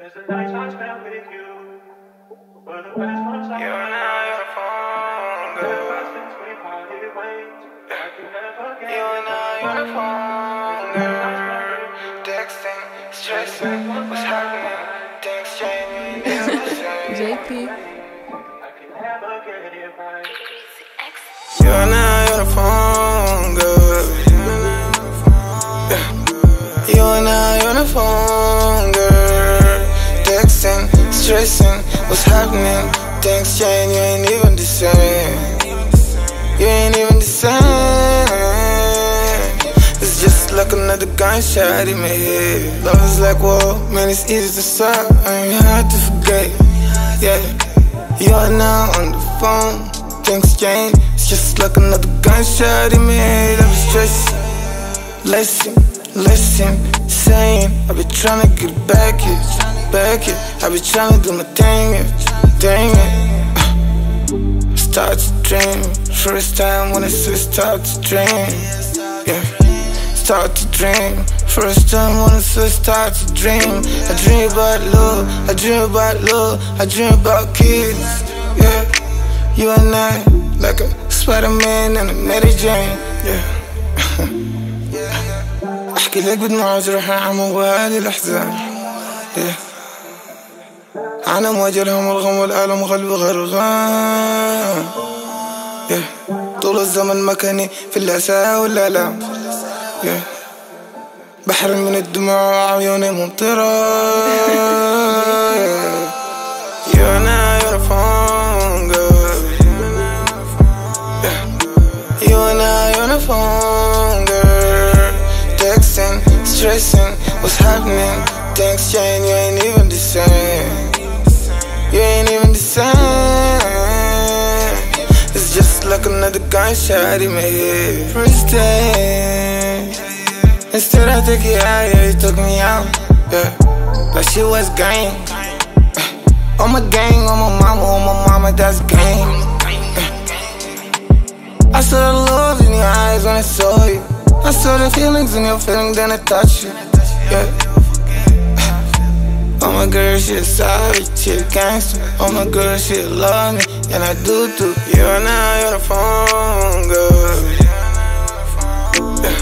Cause the nights I spent with you were the best ones I You're now your phone, girl. Since we parted ways, I can never get You're now your phone, girl. Texting, stressing, what's happening? Things changing, never the same. JP. I can never get it right. Stressing, what's happening? Things change, you ain't even the same. You ain't even the same. It's just like another gunshot in my head. Love is like, whoa, man, it's easy to stop. ain't hard to forget. Yeah, you are now on the phone. Things change. It's just like another gunshot in my head. I be stressing. Listen, listen, saying I've been trying to get back here, back here. I be tryna do my thing, yeah, dang it. Start to dream, first time when I say start to dream, yeah. Start to dream, first time when I say start to dream. I dream about love, I dream about love, I dream about kids, yeah. You and I, like a Spider-Man and a Mary Jane, yeah. احكي لك بدموع جرح عم وهذه الاحزان إيه. أنا مواجههم الغم والآلم قلبي غرغان yeah. طول الزمن مكاني في الاسى والالم yeah. بحر من الدموع وعيوني ممطرة. What's happening? Things change, you ain't even Like another gunshot in my head. First day, instead I take it out, yeah, you took me out, yeah. But she was uh, gang. On my gang, on my mama, on my mama, that's gang. Uh, I saw the love in your eyes when I saw you. I saw the feelings in your feeling, then I touched you. Yeah. Oh my girl, she a savage, she a gangster. Oh my girl, she love me, and I do too. You're now you're the phone, girl. Yeah.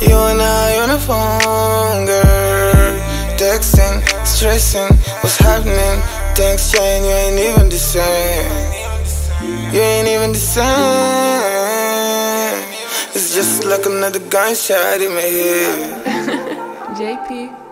You're now you're the phone, girl. Texting, stressing, what's happening? Things change, you ain't even the same. You ain't even the same. It's just like another gunshot in my head. JP.